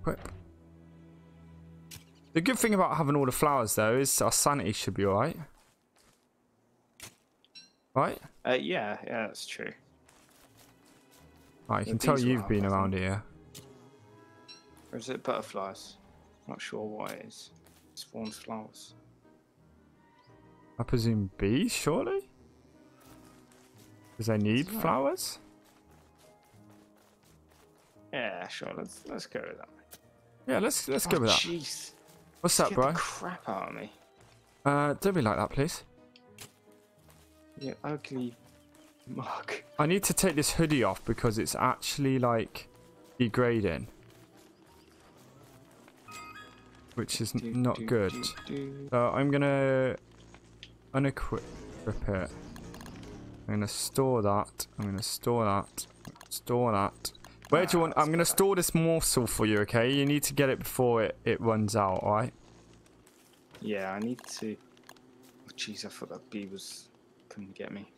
Equip. The good thing about having all the flowers, though, is our sanity should be alright. Right? Uh, yeah, yeah, that's true. Right, you can tell you've been around here. Or is it butterflies? Not sure what it is. Spawns flowers. I presume bees, surely? Because they need flowers? Yeah, sure. Let's let's go with that. Yeah, let's let's oh, go with that. Jeez, What's that, Get bro? the crap out of me. Uh, don't be like that, please. You ugly mug. I need to take this hoodie off because it's actually like degrading, which is do, not do, good. Do. So I'm gonna unequip it. I'm gonna store that. I'm gonna store that. Store that. Where do you want? I'm gonna store this morsel for you. Okay, you need to get it before it it runs out. All right. Yeah, I need to. Oh, jeez, I thought that bee was couldn't get me.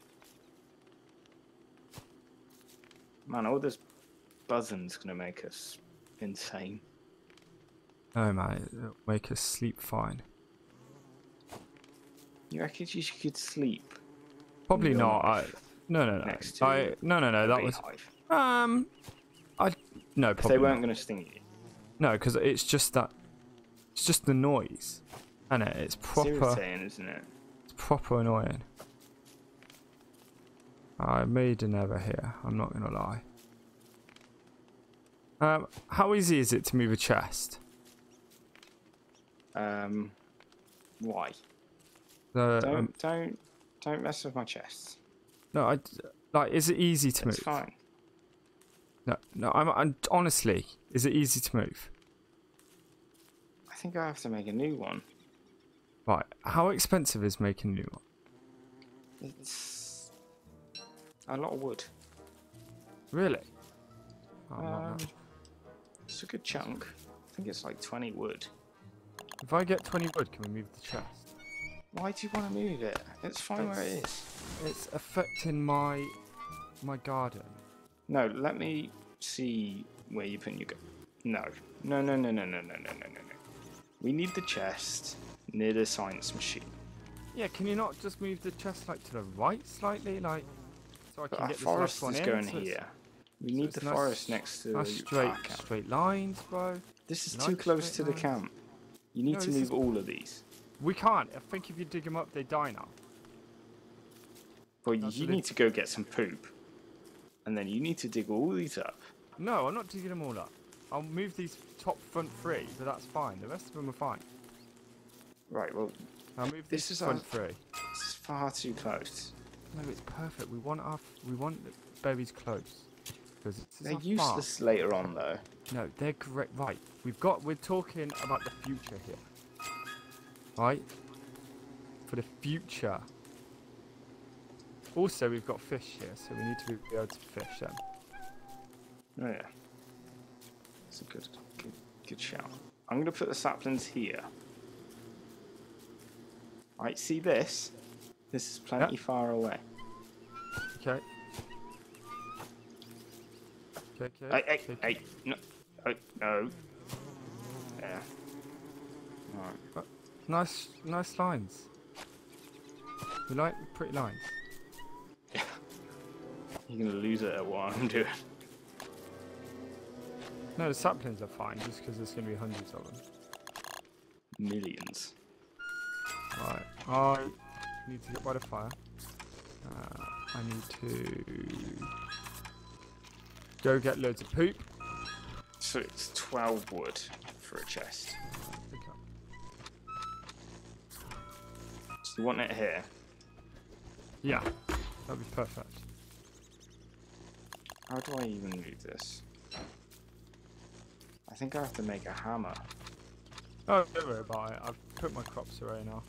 Man, all this buzzing's gonna make us insane. Oh man, it'll make us sleep fine. You reckon you could sleep? Probably not. I, no, no, no. next to I, no, no, no. That was um. No. Probably they weren't gonna sting you. No, because it's just that. It's just the noise, and it? It's It's proper. irritating, isn't it? It's proper annoying. I made an error here. I'm not gonna lie. Um, how easy is it to move a chest? Um, why? The, Don't um, don't don't mess with my chest. no, I like. Is it easy to It's move? fine. No, no. I'm, I'm honestly. Is it easy to move? I think I have to make a new one. Right. How expensive is making a new one? It's a lot of wood. Really? Oh, Um, it's a good chunk. I think it's like 20 wood. If I get 20 wood, can we move the chest? Why do you want to move it? It's fine where it is. It's affecting my my garden. No, let me see where you put your go. No. No, no, no, no, no, no, no, no, no, no. We need the chest near the science machine. Yeah, can you not just move the chest like to the right slightly, like so I But can get this forest last one is in? going so it's- here. We need it's the nice- forest next to nice the straight camp. straight lines, bro. This is nice too close to straight the lines. camp. You need No, to move is- all of these. We can't. I think if you dig them up, they die now. Well, That's you need to go get some poop. And then you need to dig all these up. No, I'm not digging them all up. I'll move these top front three, but that's fine. The rest of them are fine. Right, well, I'll move This is front our- three. this is far too close. No, it's perfect. We want our we want the berries close. Because They're our farm. useless later on, though. No, they're correct. Right, we've got. We're talking about the future here. Right, for the future. Also, we've got fish here, so we need to be able to fish them. Oh, yeah. It's a good, good, good shout. I'm going to put the saplings here. Right, see this? This is plenty far away. Okay. Okay. Okay. Hey, hey, okay. hey, no, oh, no. Yeah. Alright. Nice, nice lines. We like pretty lines. You're to lose it at what I'm doing. No, the saplings are fine, just because there's going to be hundreds of them. Millions. Right. I need to get by the fire. Uh, I need to go get loads of poop. So it's 12 wood for a chest. So you want it here? Yeah, that'd be perfect. How do I even move this? I think I have to make a hammer. Oh, don't worry about it. I've put my crops away now.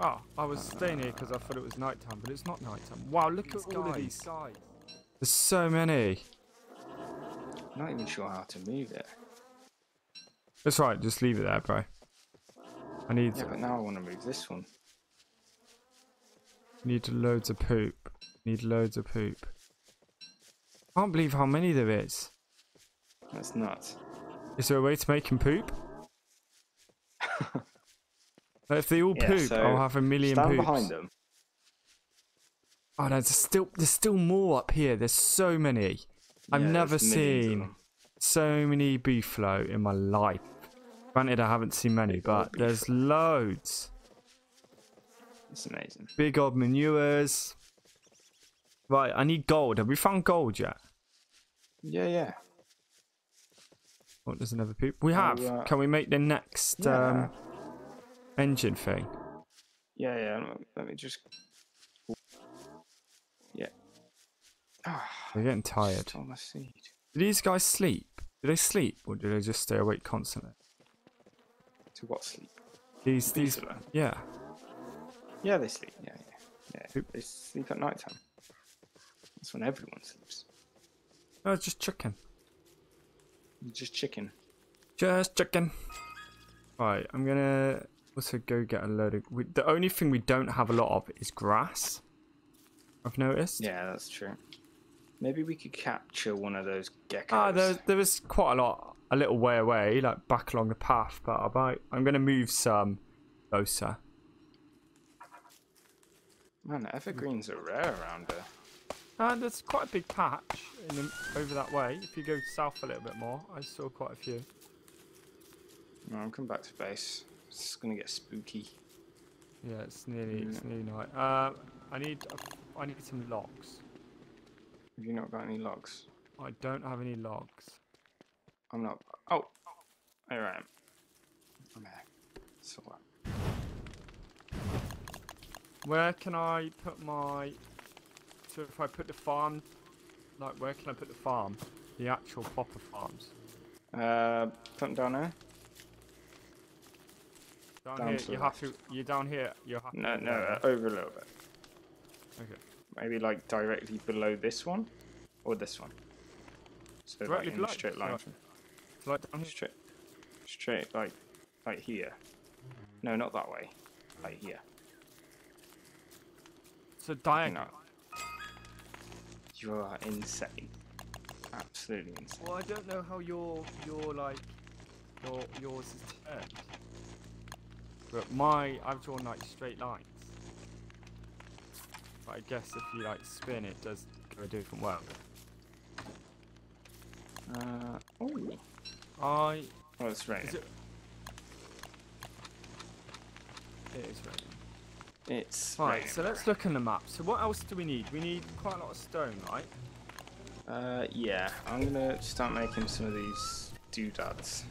Oh, I was staying here because I thought it was nighttime, but it's not nighttime. Wow, look These at all of these guys. There's so many. Not even sure how to move it. That's right, just leave it there, bro. I need Yeah, but now I want to move this one. need loads of poop. Need loads of poop. Can't believe how many there is. That's nuts. Is there a way to make him poop? If they all Yeah, poop, so I'll have a million Stand poops. behind them. Oh no, there's still there's still more up here. There's so many. I've never there's millions of seen so many beefalo in my life. Granted, I haven't seen many, Big but there's loads. It's amazing. Big old manures. Right, I need gold. Have we found gold yet? Yeah, yeah. Oh, there's another poop. We Oh, have. uh, Can we make the next Yeah. um, engine thing? Yeah, yeah. Let me just. Yeah. Ah, They're getting tired. stole my seed. Do these guys sleep? Do they sleep or do they just stay awake constantly? To what sleep? These, these, yeah. Yeah, they sleep. Yeah, yeah. Yeah. They sleep at night time. That's when everyone sleeps. No, just chicken. Just chicken. Just chicken. Right, I'm gonna also go get a load of. We, the only thing we don't have a lot of is grass. I've noticed. Yeah, that's true. Maybe we could capture one of those geckos. Ah, there, there was quite a lot, a little way away, like back along the path. But I might, I'm gonna move some closer. Man, evergreens are rare around here. And there's quite a big patch in the, over that way. If you go south a little bit more, I saw quite a few. No, I'm coming back to base. It's gonna get spooky. Yeah, it's nearly, it's nearly night. Uh, I need, I need some logs. Have you not got any logs? I don't have any logs. I'm not. Oh, here I am. I'm here. So what? Where can I put my? So if I put the farm, like where can I put the farm? The actual proper farms. Uh, put them down there. Down, Down here, you have to. You're down here. You have No, no, uh, over a little bit. Okay. Maybe like directly below this one, or this one. So Directly like in below? straight line. like- like down here. Straight, straight, like, like here. No, not that way. Like here. So diagonal. You are insane. Absolutely insane. Well, I don't know how your your like your yours is turned. But my I've drawn like straight lines. But I guess if you like spin, it does go a different way. Uh, oh, I oh, it's raining. it? It is raining. It's Right, so let's look on the map. So what else do we need? We need quite a lot of stone, right? Uh, yeah, I'm gonna start making some of these doodads.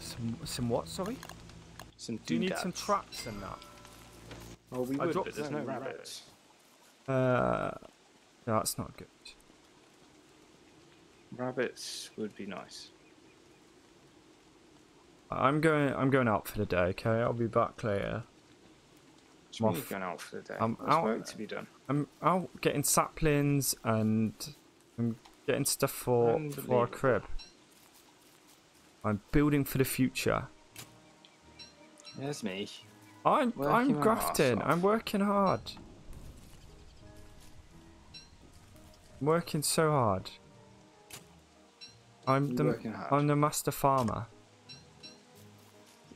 Some some what? Sorry. Some Do you need some traps in that? Well, we I would, dropped but there's no some rabbits. Uh, no, that's not good. Rabbits would be nice. I'm going. I'm going out for the day. Okay, I'll be back later. Just really off. going out for the day. I'm There's out- work to be done. I'm out getting saplings and I'm getting stuff for for Unbelievable. crib. I'm building for the future. There's me. I'm Working I'm grafting. I'm working hard. I'm working so hard. I'm You the hard? I'm the master farmer.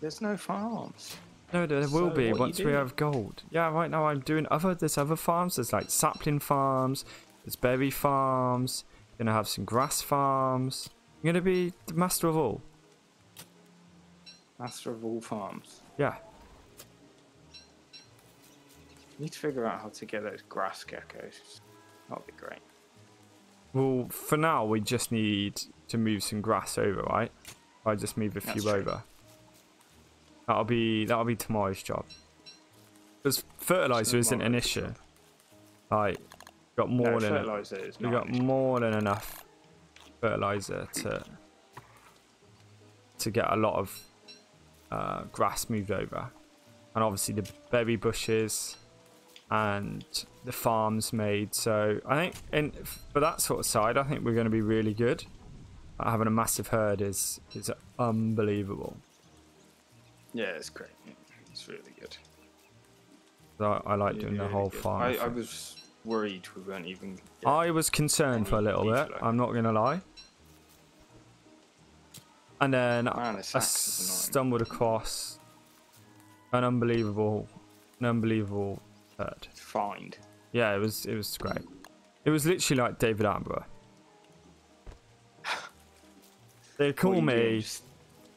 There's no farms. No, there will So be once we have gold. Yeah, right now I'm doing other. There's other farms. There's like sapling farms. There's berry farms. Gonna have some grass farms. I'm gonna be the master of all. Master of all farms. Yeah. Need to figure out how to get those grass geckos. That'll be great. Well, for now we just need to move some grass over, right? I just move a few true. over. That'll be that'll be tomorrow's job. Because fertilizer isn't an issue. job. Like, got more no, than we got more than enough fertilizer to to get a lot of uh, grass moved over, and obviously the berry bushes and the farms made. So I think, in for that sort of side, I think we're going to be really good. Having a massive herd is is unbelievable. Yeah, it's great. It's really good. I, I like Really, doing the whole good. farm. I, I was worried we weren't even. I was concerned for a little bit. I'm not going to lie. And then Man, I axe is annoying. stumbled across an unbelievable, an unbelievable bird. Find. Yeah, it was it was great. It was literally like David Attenborough. They call are you doing? me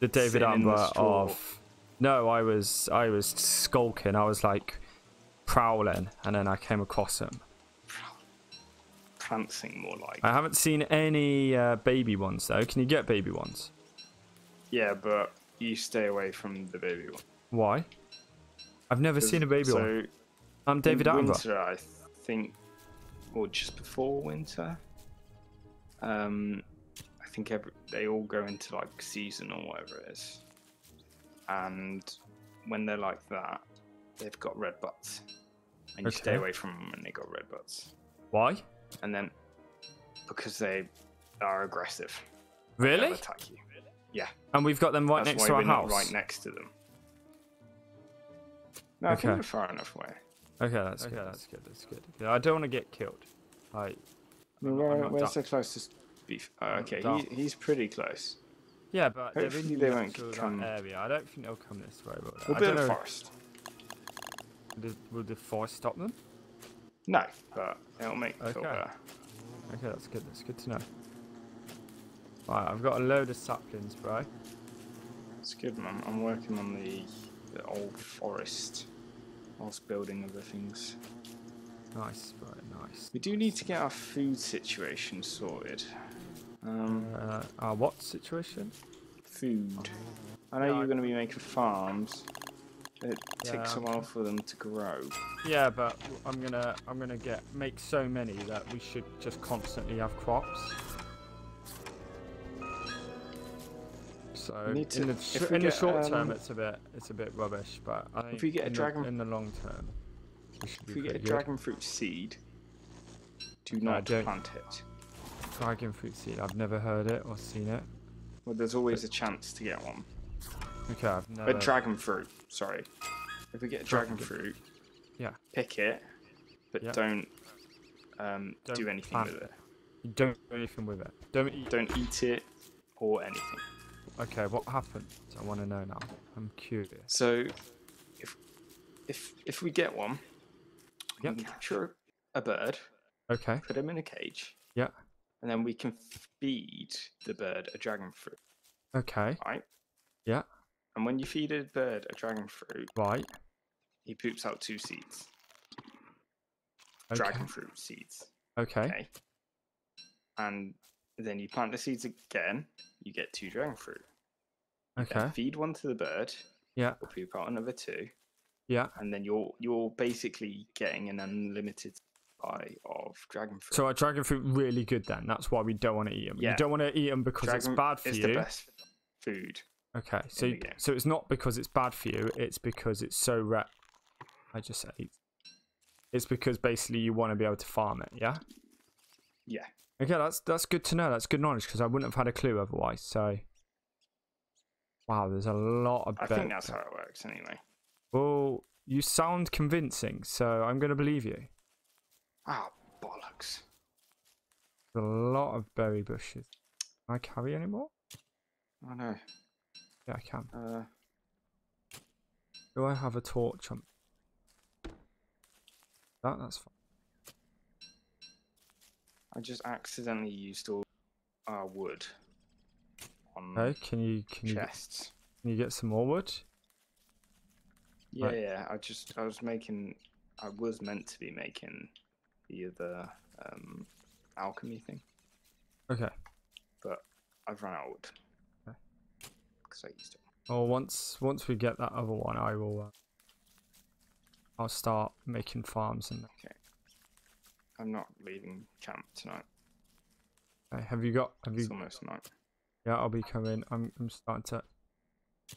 the David sitting in the Attenborough straw? of. No, I was I was skulking. I was like prowling, and then I came across him. prancing more like. I haven't seen any uh, baby ones though. Can you get baby ones? Yeah, but you stay away from the baby one. Why? I've never seen a baby so one. I'm David Attenborough. Winter, I think, or just before winter. Um, I think every, they all go into like season or whatever it is, and when they're like that, they've got red butts, and you stay away from them when they got red butts, Why? and then because they are aggressive, they'll Really? attack you. Yeah, And we've got them right that's next why to our house. not right next to them. No, I Okay. think we're far enough away. Okay, that's good. That's good. That's good. Yeah, I don't want to get killed. Like, I mean, I'm where, not where's done. the closest beef? Oh, okay, he, he's pretty close. Yeah, but they're Hopefully in they won't come- area. I don't think they'll come this way. But We'll I build don't a forest. Will the, will the forest stop them? No, but it'll make it feel Okay. better. Okay, that's good. That's good to know. Right, I've got a load of saplings, bro. It's good, man. I'm working on the, the old forest whilst building other things. Nice, bro. Nice. We do need to get our food situation sorted. Um, Uh, our what situation? food. I know Yeah, you're going to be making farms. It takes a while for them to grow. Yeah, but I'm gonna I'm gonna get make so many that we should just constantly have crops. So in to- the sh- in the short term, um, it's a bit it's a bit rubbish, but I think we get a dragon- the, in the long term, we If we get a good. dragon fruit seed, do not plant it. Dragon fruit seed. I've never heard it or seen it. Well, there's always a chance to get one. Okay, I've never. A dragon fruit, sorry. If we get a dragon Dragon. fruit, Yeah. pick it, but Yeah. don't, um, Don't do anything plant with it. You don't do anything with it. Don't eat. Don't eat it or anything. Okay, what happened? I want to know now. I'm curious. So, if if if we get one, we Yep. can capture a bird, Okay. put him in a cage, Yeah. And then we can feed the bird a dragon fruit, Okay. right? Yeah. And when you feed a bird a dragon fruit, Right. he poops out two seeds, Okay. dragon fruit seeds. Okay. Okay. And then you plant the seeds again, you get two dragon fruit. Then Okay. Feed one to the bird, Yeah. will poop out another two, Yeah. and then you're you're basically getting an unlimited supply of dragon fruit. So are dragon fruit really good then? That's why we don't want to eat them. Yeah. You don't want to eat them because dragon it's bad for you. the best food. Okay. So so it's not because it's bad for you. It's because it's so rare. I just ate. It's because basically you want to be able to farm it. Yeah. Yeah. Okay. That's that's good to know. That's good knowledge because I wouldn't have had a clue otherwise. So. Wow, there's a lot of. I think that's how it works anyway. Well, you sound convincing, so I'm going to believe you. Ah, bollocks. There's a lot of berry bushes. Can I carry any more? Oh no. Yeah, I can. Uh, Do I have a torch on? That that's fine. I just accidentally used all our wood on Okay, can you can you get, can you get some more wood? Yeah, Right. yeah. I just I was making. I was meant to be making the other um, alchemy thing, Okay. but I've run out Okay. because I used it. Well, once once we get that other one, I will. Uh, I'll start making farms and. Okay. I'm not leaving camp tonight. Okay, have you got? Have you? It's almost night. Yeah, I'll be coming. I'm I'm starting to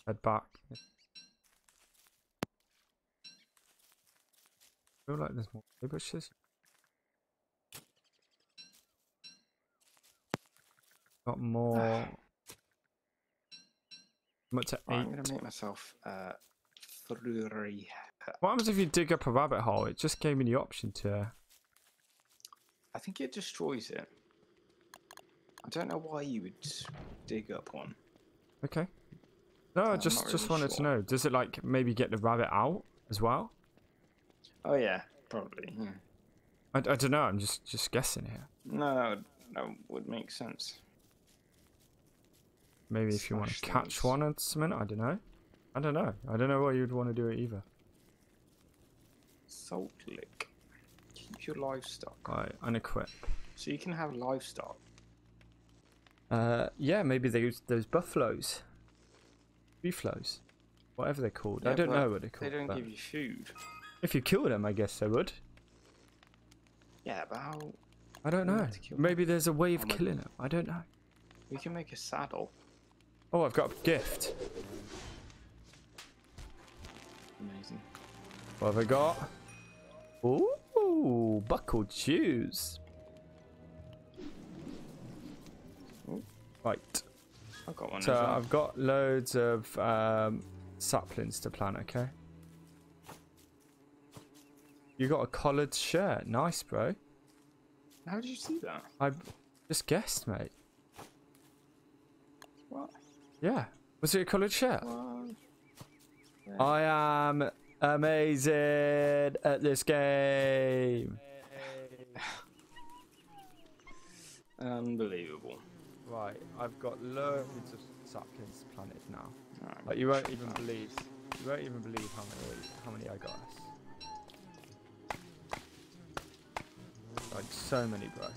head back. I feel like there's more bushes. Got more. What to Right, I'm gonna make myself uh, three. What happens if you dig up a rabbit hole? It just gave me the option to. I think it destroys it. I don't know why you would dig up one. Okay. No, I just not just really wanted to know. Does it like maybe get the rabbit out as well? Oh yeah, probably. Yeah. I, I don't know. I'm just just guessing here. No, would, that would make sense. Maybe if you want to catch one or something. I don't know. I don't know. I don't know what you'd want to do it either. Salt lick. Keep your livestock. Right, unequip. So you can have livestock. Uh, yeah, maybe those those buffaloes, buffaloes, whatever they're called. I don't know what they're called. They don't give you food. If you kill them, I guess they would. Yeah, but how? I don't know. them. Maybe there's a way of Oh killing them. I don't know. We can make a saddle. Oh, I've got a gift. Amazing. What have I got? Ooh, buckled shoes. Ooh. Right. I've got one. So as well. I've got loads of um, saplings to plant. Okay. You got a collared shirt. Nice, bro. How did you see that? I just guessed, mate. What? Yeah. Was it a collared shirt? I am amazing at this game. Unbelievable. Right, I've got loads of saplings planted now. Alright, Like you won't even that. believe, you won't even believe how many, how many I got. Like so many, bro.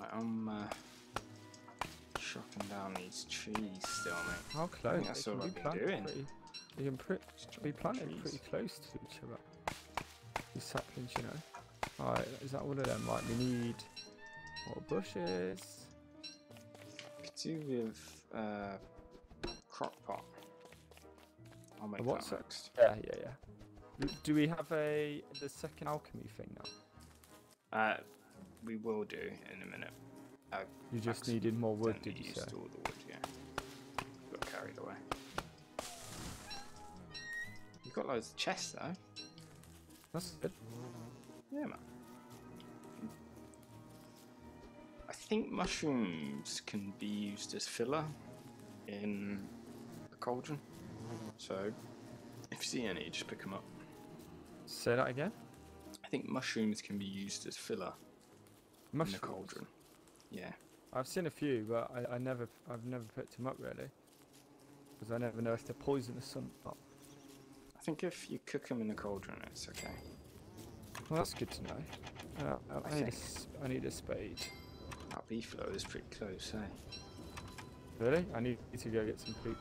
Right, I'm uh, down these trees still, mate. How close? that's all I've be been doing. pretty. They can pre- be planted trees. pretty close to each other. These saplings, you know. Alright, is that all of them? Right, we need more bushes. Could do with uh, crock pot. I'll make what's that next. Yeah, yeah, yeah. Do- Do we have a the second alchemy thing now? Uh, we will do in a minute. Uh, You just needed more wood, did you say? all the wood, yeah. Got carried away. You've got loads of chests though. That's good. Yeah, man. I think mushrooms can be used as filler in the cauldron. So, if you see any, just pick them up. Say that again. I think mushrooms can be used as filler in Mushrooms. the cauldron. Yeah. I've seen a few, but I, I never, I've never picked them up really, because I never know if they're poisonous or not. I think if you cook them in the cauldron, it's okay. Well, that's good to know. Uh, I, I need a, I need a spade. That beefalo is pretty close, eh? Really? I need to go get some poop.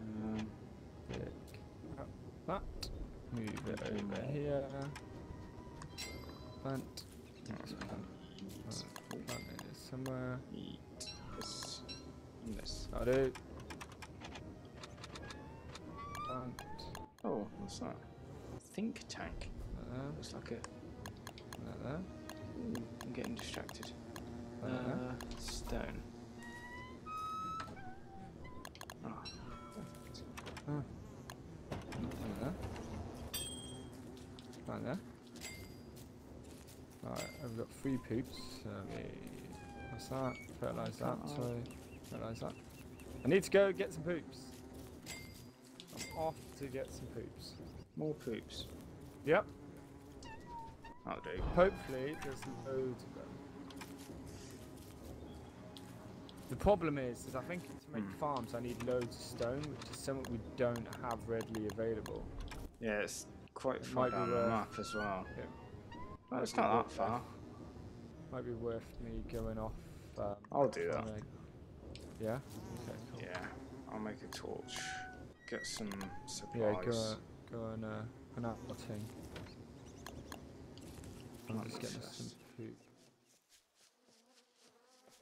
Um, Pick up that. Move it over here. Plant. that's Just fine. plant, plant it somewhere. eat this and this. Do. Plant. Oh, what's that? Think tank. There. Looks like a. Like there. Ooh, I'm getting distracted. Like. Uh, stone. Ah, perfect. Like there. Like there. Right, I've got three poops. So we, what's that? Fertilise that. Sorry. Fertilise that. I need to go get some poops. I'm off to get some poops. More poops. Yep. That'll do. Hopefully, there's loads of them. The problem is, is I think to make Hmm. farms, I need loads of stone, which is something we don't have readily available. Yeah, it's quite It far down the map as well. Yeah. Oh, it's not that far. Might be worth me going off. Um, I'll do that. a- Yeah. Okay. Cool. Yeah, I'll make a torch. Get some Yeah. Go go on uh, an outing. I'm just getting us some poop.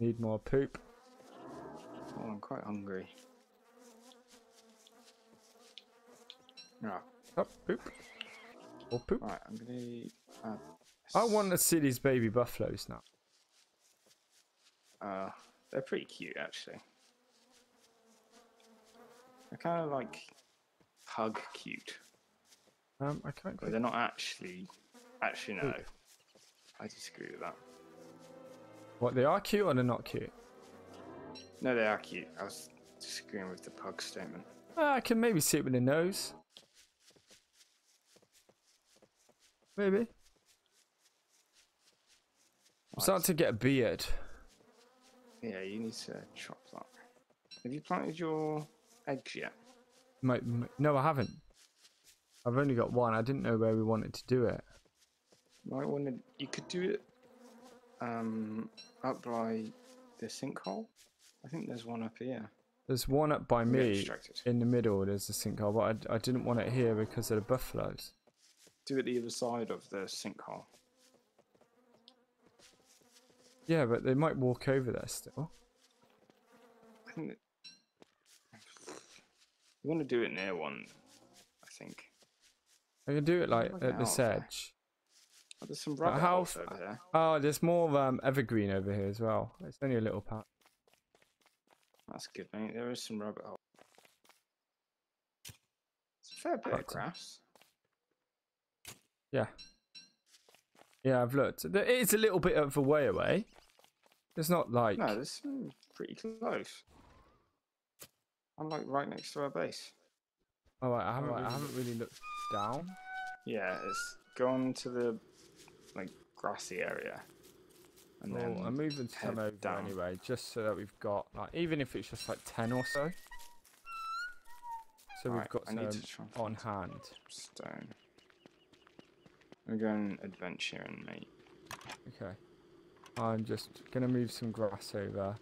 Need more poop. Oh, I'm quite hungry. Yeah, Oh, poop. More poop. right, I'm gonna. I want to see these baby buffaloes now. Uh, they're pretty cute actually. They're kind of like pug cute, Um, I can't. but they're not actually. Actually, no. Ooh. I disagree with that. What they are cute or they're not cute? No, they are cute. I was disagreeing with the pug statement. Uh, I can maybe see it with the nose. Maybe. I'm starting to get a beard. Yeah, you need to chop that. Have you planted your eggs yet? Might, m- no, I haven't. I've only got one. I didn't know where we wanted to do it. Might want to. You could do it um, up by the sinkhole. I think there's one up here. There's one up by me in the middle. There's a sinkhole, but I, I didn't want it here because of the buffaloes. Do it the other side of the sinkhole. Yeah, but they might walk over there still. I think that you want to do it near one. I think. I can do it like Look at this edge. Oh, there's some But rabbit how holes over there. Oh, there's more um, evergreen over here as well. It's only a little patch. That's good, mate. There is some rabbit hole. It's a fair bit of Right. grass. Yeah. Yeah, I've looked. It is a little bit of a way away. It's not like. No, this is pretty close. I'm like right next to our base. Oh, right, I haven't. Oh, I really? haven't really looked down. Yeah, it's gone to the like grassy area, and then I'm moving some head over down. anyway, just so that we've got like, even if it's just like ten or so. So we've Right, got some need to try and on hand. stone. We're going adventuring, mate. Okay. I'm just gonna move some grass over,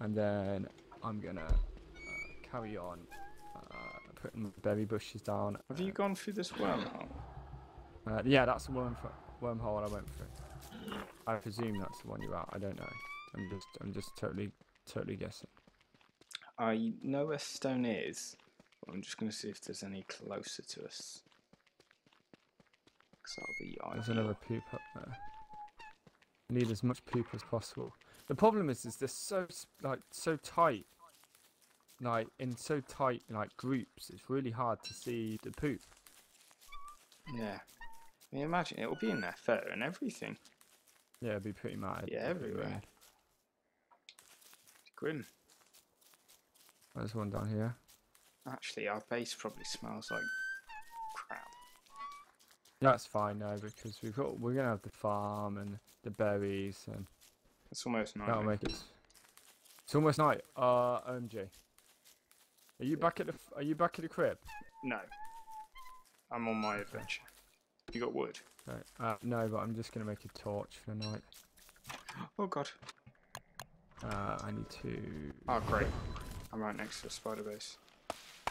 and then I'm gonna uh, carry on uh, putting the berry bushes down. Have you uh, gone through this wormhole? Uh, yeah, that's the worm wormhole I went through. I presume that's the one you're at. I don't know. I'm just I'm just totally totally guessing. I know where stone is, but I'm just going to see if there's any closer to us. Because that'll be There's another poop up there. Need as much poop as possible. The problem is, is they're so like so tight, like in so tight like groups. It's really hard to see the poop. Yeah. Can you imagine? It'll be in their fur and everything. Yeah, it'd be pretty mad. Yeah, everywhere. Grim. There's one down here. Actually, our base probably smells like. That's fine now because we've got we're gonna have the farm and the berries and It's almost night. that'll make it. It's almost night. Uh, OMG. Are you back at the Are you back at the crib? No. I'm on my adventure. You got wood? No, uh, no, but I'm just gonna make a torch for the night. Oh god. Uh, I need to. Oh great. I'm right next to a spider base.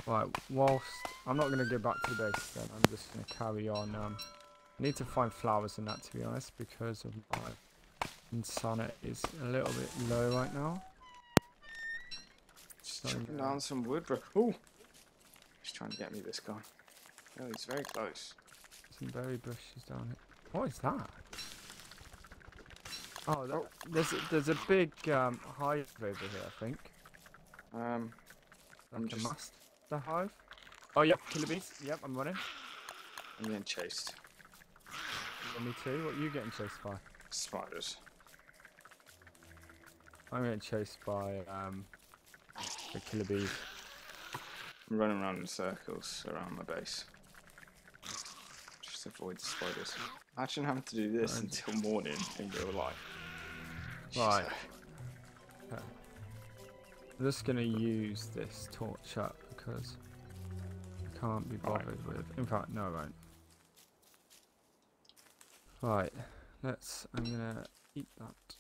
Right, whilst I'm not gonna go back to the base, then I'm just gonna carry on. Um, I need to find flowers in that to be honest, because of my insanity is a little bit low right now. Just So, chopping down some wood, bro. Oh! He's trying to get me, this guy. Oh, he's very close. Some berry bushes down here. What is that? Oh, that, Oh. there's a, there's a big um, hive over here, I think. Um, I'm Like just- master hive. Oh, yep, killer bees. Yep, I'm running. I'm getting chased. Me too. What are you getting chased by? Spiders. I'm getting chased by um, the killer bees. I'm running around in circles around my base. Just avoid the spiders. Imagine having to do this Right. until morning in real life. Right. Okay. I'm just gonna use this torch up because I can't be Right. bothered with. In fact, no, I won't. Right. Let's. I'm gonna eat that.